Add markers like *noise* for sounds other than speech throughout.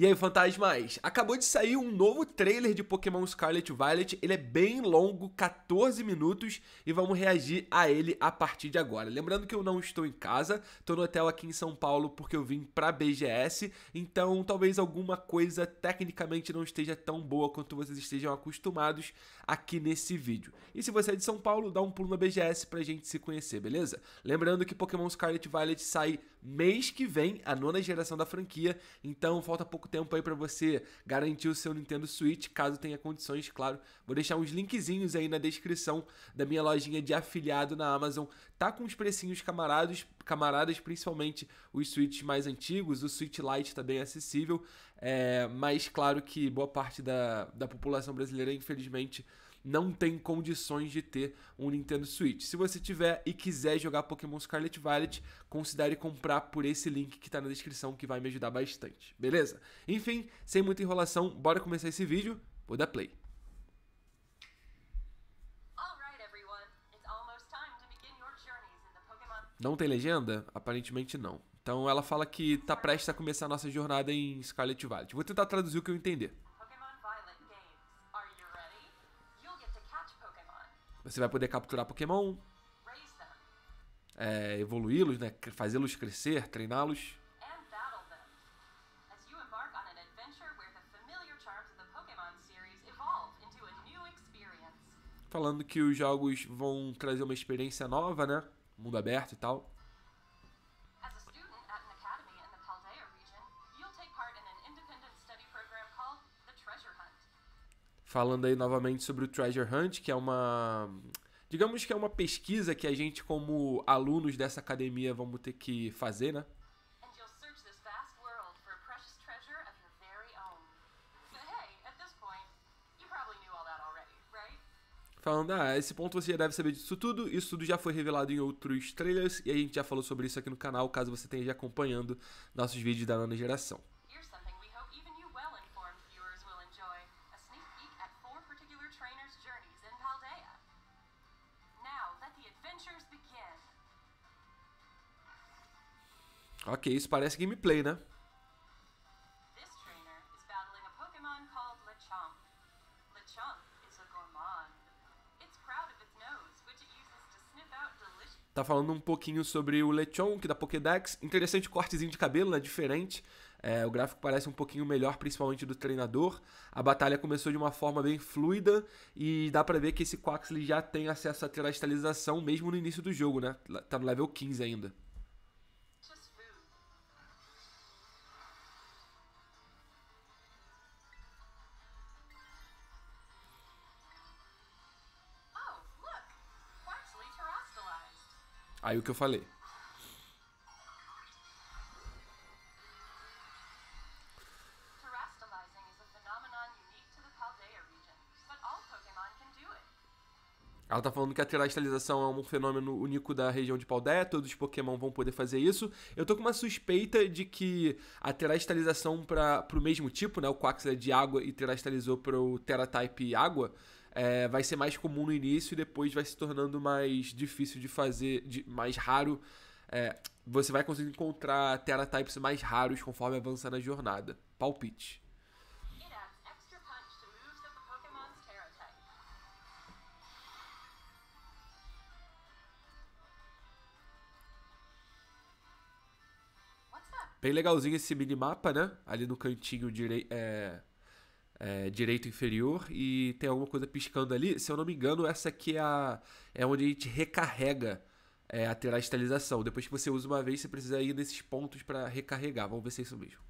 E aí, fantasmas? Acabou de sair um novo trailer de Pokémon Scarlet Violet. Ele é bem longo, 14 minutos, e vamos reagir a ele a partir de agora. Lembrando que eu não estou em casa, estou no hotel aqui em São Paulo porque eu vim para BGS, então talvez alguma coisa tecnicamente não esteja tão boa quanto vocês estejam acostumados aqui nesse vídeo. E se você é de São Paulo, dá um pulo na BGS pra gente se conhecer, beleza? Lembrando que Pokémon Scarlet Violet sai mês que vem, a nona geração da franquia, então falta pouco pouco tempo aí para você garantir o seu Nintendo Switch, caso tenha condições, claro. Vou deixar uns linkzinhos aí na descrição da minha lojinha de afiliado na Amazon. Tá com os precinhos camaradas, camaradas, principalmente os Switches mais antigos, o Switch Lite tá bem acessível, é, mas claro que boa parte da, da população brasileira, infelizmente, não tem condições de ter um Nintendo Switch. Se você tiver e quiser jogar Pokémon Scarlet Violet, considere comprar por esse link que está na descrição que vai me ajudar bastante, beleza? Enfim, sem muita enrolação, bora começar esse vídeo, vou dar play. Não tem legenda? Aparentemente não. Então ela fala que tá prestes a começar a nossa jornada em Scarlet Violet. Vou tentar traduzir o que eu entender. Você vai poder capturar Pokémon, é, evoluí-los, né, fazê-los crescer, treiná-los. Falando que os jogos vão trazer uma experiência nova, né? Mundo aberto e tal. Falando aí novamente sobre o Treasure Hunt, que é uma. Digamos que é uma pesquisa que a gente, como alunos dessa academia, vamos ter que fazer, né? *laughs* Falando, ah, esse ponto você já deve saber disso tudo, isso tudo já foi revelado em outros trailers e a gente já falou sobre isso aqui no canal, caso você esteja acompanhando nossos vídeos da nona geração. Ok, isso parece gameplay, né? Tá falando um pouquinho sobre o Lechon, que da Pokédex. Interessante cortezinho de cabelo, né? Diferente. É, o gráfico parece um pouquinho melhor, principalmente do treinador. A batalha começou de uma forma bem fluida e dá pra ver que esse Quaxley já tem acesso a terastalização mesmo no início do jogo, né? Tá no level 15 ainda. Aí o que eu falei. Ela tá falando que a terastalização é um fenômeno único da região de Paldea, todos os Pokémon vão poder fazer isso. Eu tô com uma suspeita de que a terastalização para pro mesmo tipo, né, o Quaxley é de água e terastalizou pro Terra-type água, é, vai ser mais comum no início e depois vai se tornando mais difícil de fazer, de, mais raro. É, você vai conseguir encontrar Terra Types mais raros conforme avança na jornada. Palpite. Bem legalzinho esse minimapa, né? Ali no cantinho direito. É é, direito inferior e tem alguma coisa piscando ali. Se eu não me engano, essa aqui é, a, é onde a gente recarrega é, a terastalização. Depois que você usa uma vez, você precisa ir nesses pontos para recarregar. Vamos ver se é isso mesmo.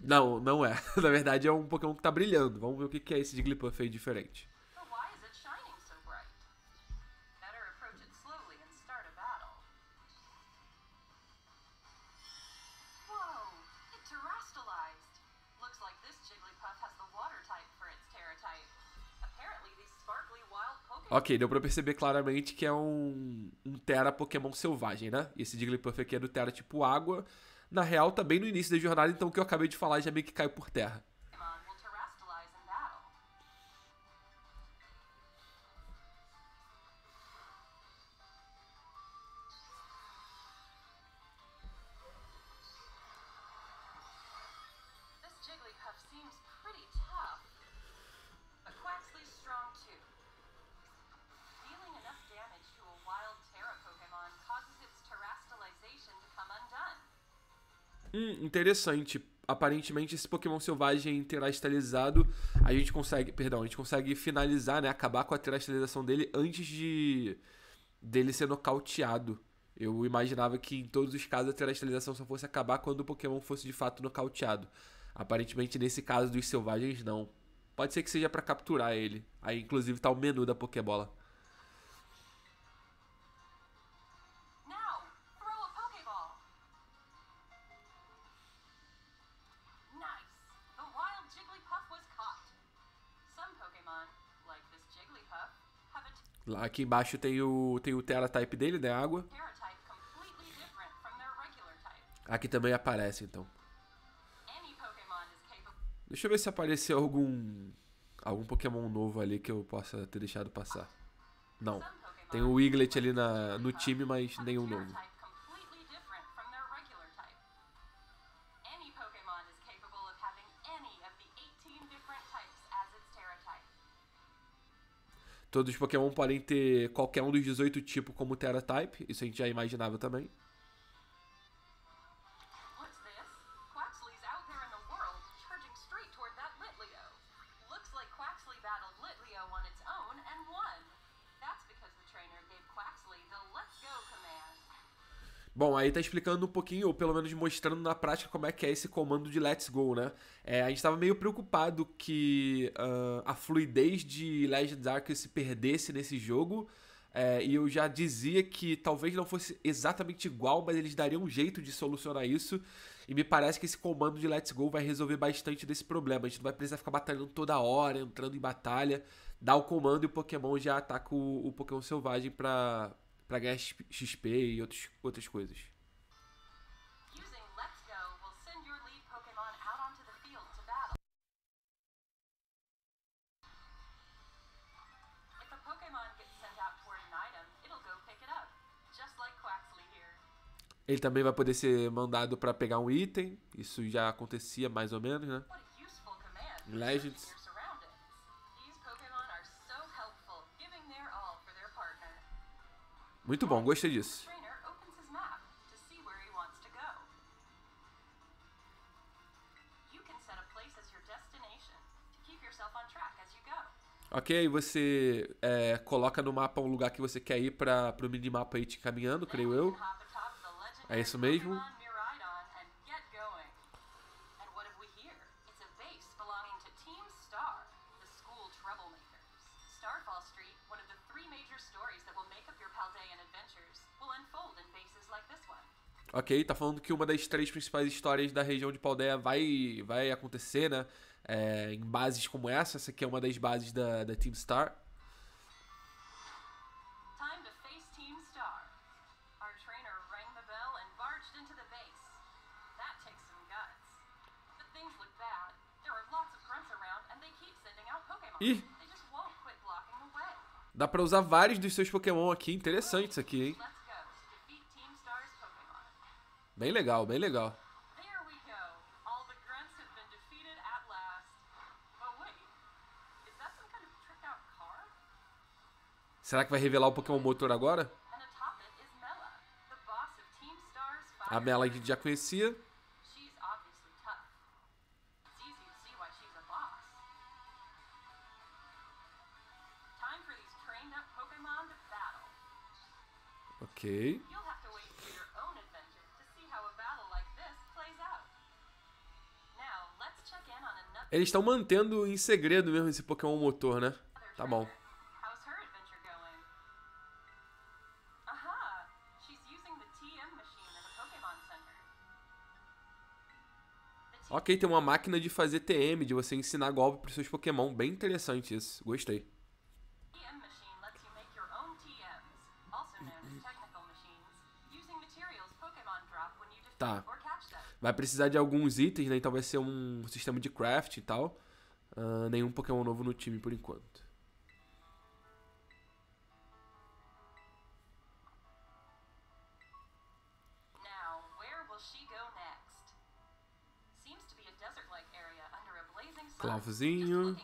Não, não é. *laughs* Na verdade é um Pokémon que tá brilhando. Vamos ver o que é esse Jigglypuff aí diferente. Ok, deu pra perceber claramente que é um, um Terra Pokémon selvagem, né? Esse Jigglypuff aqui é do Terra tipo água. Na real, tá bem no início da jornada, então o que eu acabei de falar já meio que caiu por terra. Hum, interessante. Aparentemente esse Pokémon selvagem terastalizado, a gente consegue, perdão, a gente consegue finalizar, né, acabar com a terastalização dele antes de dele ser nocauteado. Eu imaginava que em todos os casos a terastalização só fosse acabar quando o Pokémon fosse de fato nocauteado. Aparentemente nesse caso dos selvagens não. Pode ser que seja para capturar ele. Aí inclusive tá o menu da Pokébola. Lá aqui embaixo tem o, tem o Terra Type dele, né? Água. Aqui também aparece, então. Deixa eu ver se apareceu algum algum Pokémon novo ali que eu possa ter deixado passar. Não. Tem o Wiglet ali na, no time, mas nenhum novo. Todos os Pokémon podem ter qualquer um dos 18 tipos como Terra Type, isso a gente já imaginava também. Bom, aí tá explicando um pouquinho, ou pelo menos mostrando na prática como é que é esse comando de Let's Go, né? É, a gente tava meio preocupado que uh, a fluidez de Legends Arceus se perdesse nesse jogo. É, e eu já dizia que talvez não fosse exatamente igual, mas eles dariam um jeito de solucionar isso. E me parece que esse comando de Let's Go vai resolver bastante desse problema. A gente não vai precisar ficar batalhando toda hora, entrando em batalha. Dá o comando e o Pokémon já ataca o, o Pokémon selvagem pra, para ganhar XP e outros, outras coisas. Ele também vai poder ser mandado para pegar um item. Isso já acontecia mais ou menos, né? Legends. Muito bom, gostei disso. Ok, você é, coloca no mapa um lugar que você quer ir para o minimapa aí te caminhando, creio eu. É isso mesmo. Ok, tá falando que uma das três principais histórias da região de Paldeia vai, vai acontecer, né? É, em bases como essa. Essa aqui é uma das bases da, da Team Star. Ih! Dá pra usar vários dos seus Pokémon aqui. Interessante isso aqui, hein? Bem legal, bem legal. Será que vai revelar o Pokémon Motor agora? A Mela a gente já conhecia. Ok. Eles estão mantendo em segredo mesmo esse Pokémon motor, né? Tá bom. Ok, tem uma máquina de fazer TM, de você ensinar golpe para seus Pokémon. Bem interessante isso. Gostei. *clears throat* Tá. Vai precisar de alguns itens, né? Então vai ser um sistema de craft e tal. Uh, nenhum Pokémon novo no time por enquanto. Clavozinho,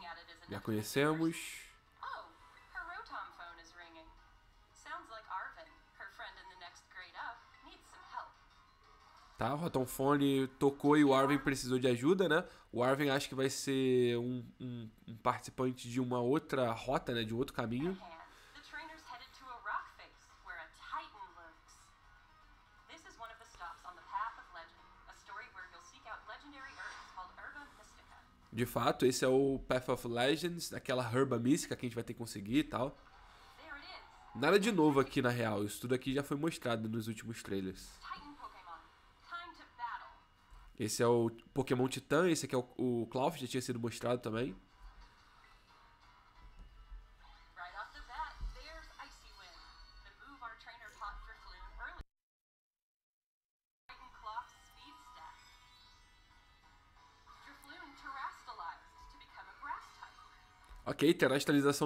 já conhecemos. Tá, o Rotomphone tocou e o Arven precisou de ajuda, né? O Arven acho que vai ser um, um, um participante de uma outra rota, né? De outro caminho. De fato, esse é o Path of Legends, aquela herba mística que a gente vai ter que conseguir e tal. Nada de novo aqui na real, isso tudo aqui já foi mostrado nos últimos trailers. Titan Pokemon. Time to battle. Esse é o Pokémon Titã, esse aqui é o, o Cloud, já tinha sido mostrado também. Ok, terá a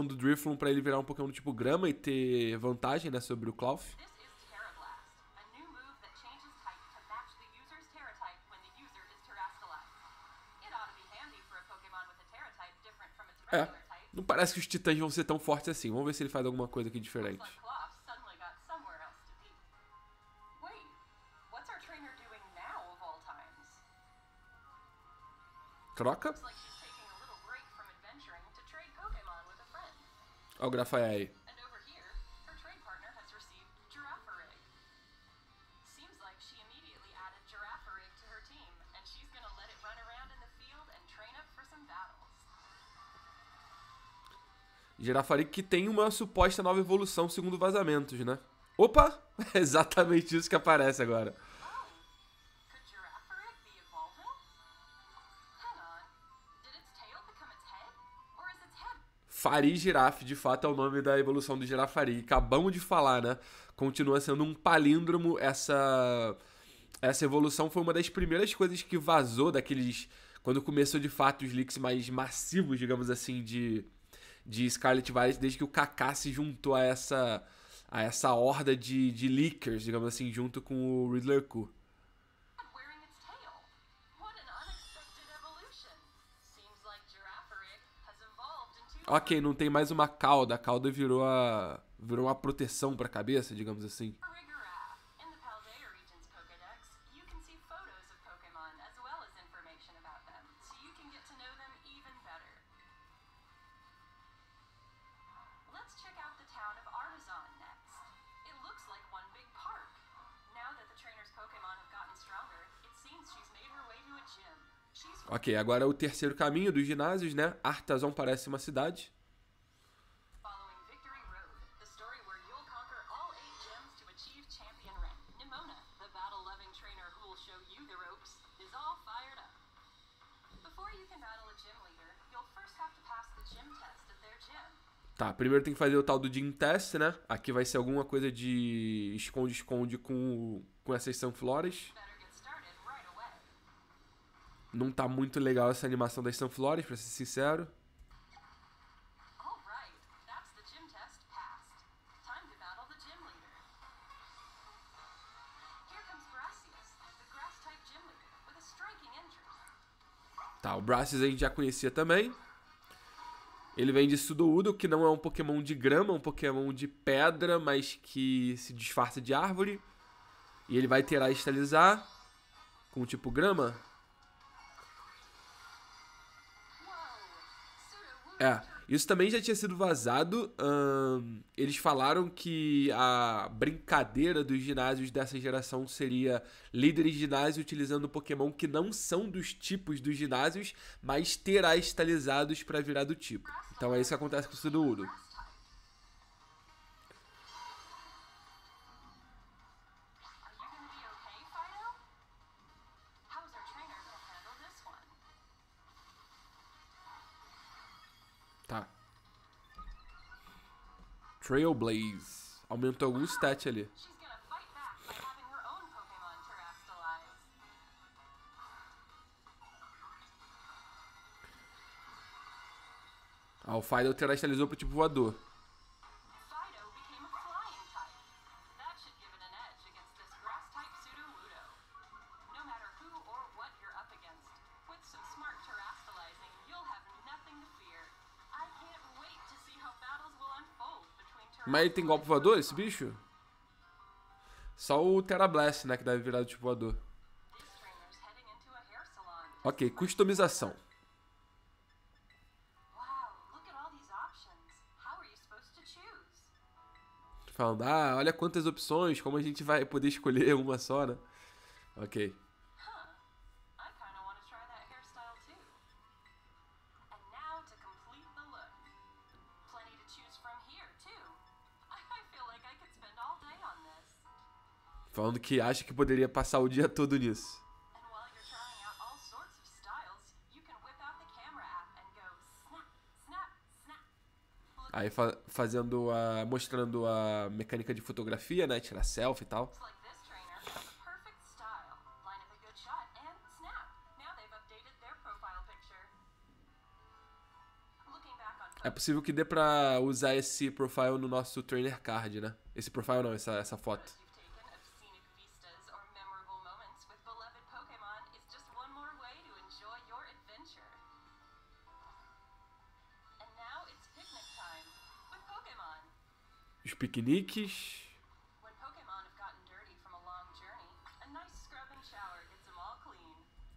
do Drifloon pra ele virar um Pokémon do tipo grama e ter vantagem, né, sobre o Cloud. É, não parece que os titãs vão ser tão fortes assim. Vamos ver se ele faz alguma coisa aqui diferente. Looks like Cloth suddenly got Girafaric que tem uma suposta nova evolução segundo vazamentos, né? Opa! É *laughs* exatamente isso que aparece agora. Fari Girafe, de fato, é o nome da evolução do Girafari. Acabamos de falar, né? Continua sendo um palíndromo. Essa, essa evolução foi uma das primeiras coisas que vazou daqueles. Quando começou de fato os leaks mais massivos, digamos assim, de, de Scarlet Violet, desde que o Kaká se juntou a essa, a essa horda de, de leakers, digamos assim, junto com o Riddler Q. Ok, não tem mais uma cauda. A cauda virou a. virou uma proteção pra cabeça, digamos assim. Ok, agora é o terceiro caminho dos ginásios, né? Artazon parece uma cidade. Tá, primeiro tem que fazer o tal do Gym Test, né? Aqui vai ser alguma coisa de esconde-esconde com, com essas Sunflores. Better Não tá muito legal essa animação das Sunflores, pra ser sincero. Tá, o Brassius a gente já conhecia também. Ele vem de Sudoudo, que não é um Pokémon de grama, é um Pokémon de pedra, mas que se disfarça de árvore. E ele vai ter a estalizar com o tipo grama. É, isso também já tinha sido vazado. eles falaram que a brincadeira dos ginásios dessa geração seria líderes de ginásio utilizando Pokémon que não são dos tipos dos ginásios, mas terá estalizados para virar do tipo. Então é isso que acontece com o Sudoudo. Trailblaze. Aumentou algum stat ali. Ah, o Fido terá estalizou pro tipo voador. Mas ele tem golpe voador, esse bicho? Só o Terra Blast, né? Que deve virar do tipo voador. Ok, customização. Falando, ah, olha quantas opções, como a gente vai poder escolher *laughs* uma só, né? Ok. Falando que acha que poderia passar o dia todo nisso. Aí fa- fazendo a. mostrando a mecânica de fotografia, né? Tirar selfie e tal. É possível que dê pra usar esse profile no nosso trainer card, né? Esse profile não, essa, essa foto. Clean.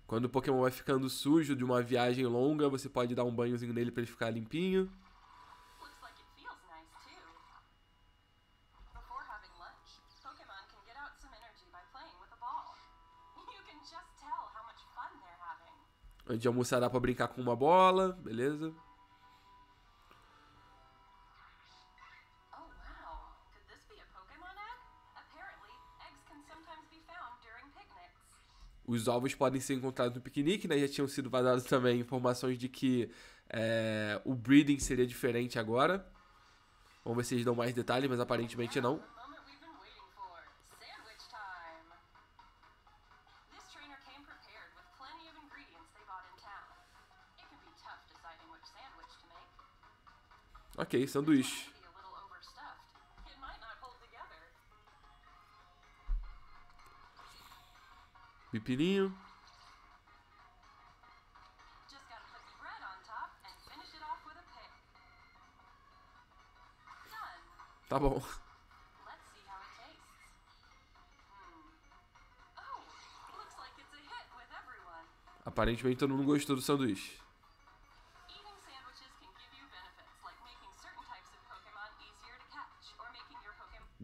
Quando o Pokémon vai ficando sujo de uma viagem longa, você pode dar um banhozinho nele pra ele ficar limpinho. *laughs* Antes de almoçar dá pra brincar com uma bola, beleza? Os ovos podem ser encontrados no piquenique, né? Já tinham sido vazadas *laughs* também informações de que é, o breeding seria diferente agora. Vamos ver se eles dão mais detalhes, mas aparentemente não. The moment hit with everyone. Aparentemente todo mundo gostou do sanduíche.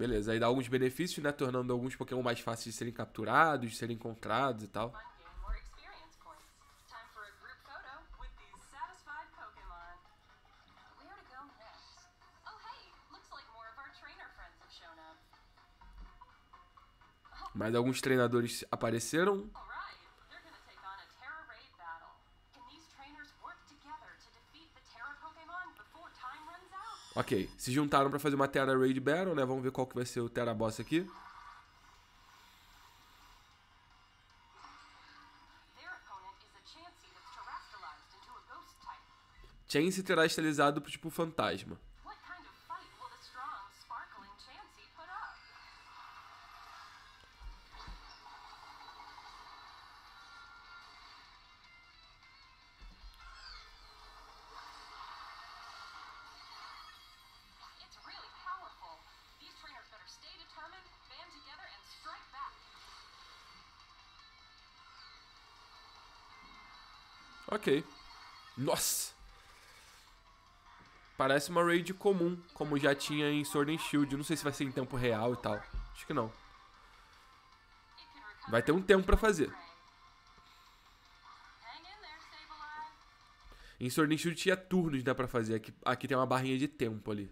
Beleza, aí dá alguns benefícios, né? Tornando alguns Pokémon mais fáceis de serem capturados, de serem encontrados e tal. gain more experience points. Ok, se juntaram pra fazer uma Terra Raid Battle, né? Vamos ver qual que vai ser o Terra Boss aqui. Chance terá estilizado pro tipo fantasma. Ok. Nossa! Parece uma raid comum, como já tinha em Sword and Shield. Não sei se vai ser em tempo real e tal. Acho que não. Vai ter um tempo pra fazer. Em Sword and Shield tinha turnos, né, pra fazer. Aqui, aqui tem uma barrinha de tempo ali.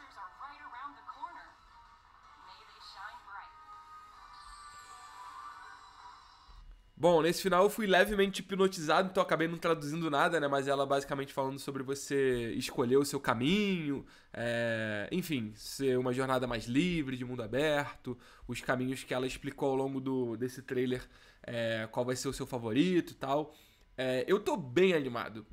Adventures are right around the corner. May they shine bright. Bom, nesse final eu fui levemente hipnotizado, então acabei não traduzindo nada, né? Mas ela basicamente falando sobre você escolher o seu caminho, é, enfim, ser uma jornada mais livre, de mundo aberto, os caminhos que ela explicou ao longo do, desse trailer, é, qual vai ser o seu favorito e tal. É, eu tô bem animado.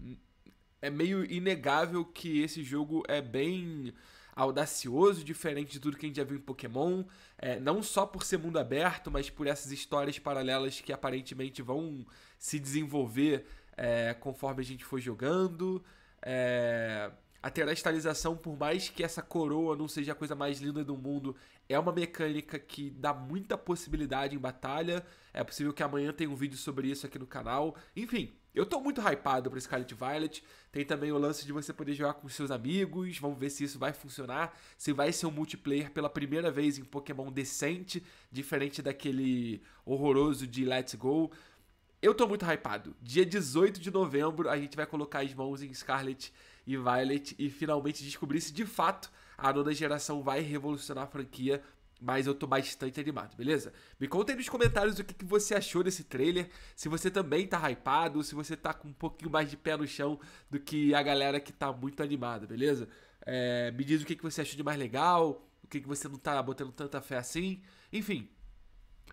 É meio inegável que esse jogo é bem audacioso, diferente de tudo que a gente já viu em Pokémon. É, não só por ser mundo aberto, mas por essas histórias paralelas que aparentemente vão se desenvolver é, conforme a gente for jogando. É, a terastalização, por mais que essa coroa não seja a coisa mais linda do mundo, é uma mecânica que dá muita possibilidade em batalha. É possível que amanhã tenha um vídeo sobre isso aqui no canal. Enfim, eu tô muito hypado pra Scarlet Violet. Tem também o lance de você poder jogar com seus amigos. Vamos ver se isso vai funcionar. Se vai ser um multiplayer pela primeira vez em Pokémon decente, diferente daquele horroroso de Let's Go. Eu tô muito hypado. Dia 18 de novembro a gente vai colocar as mãos em Scarlet e Violet e finalmente descobrir se de fato a nona geração vai revolucionar a franquia. Mas eu tô bastante animado, beleza? Me conta aí nos comentários o que, que você achou desse trailer. Se você também tá hypado, se você tá com um pouquinho mais de pé no chão do que a galera que tá muito animada, beleza? É, me diz o que, que você achou de mais legal, o que, que você não tá botando tanta fé assim. Enfim,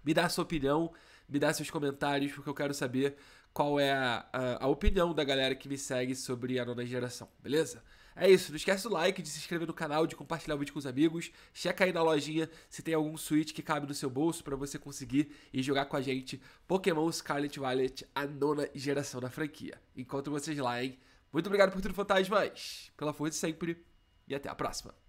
me dá a sua opinião, me dá seus comentários, porque eu quero saber qual é a, a, a, opinião da galera que me segue sobre a nona geração, beleza? É isso, não esquece do like, de se inscrever no canal, de compartilhar o vídeo com os amigos. Checa aí na lojinha se tem algum Switch que cabe no seu bolso para você conseguir ir jogar com a gente Pokémon Scarlet Violet, a nona geração da franquia. Encontro vocês lá, hein? Muito obrigado por tudo, fantasmas, pela força sempre e até a próxima.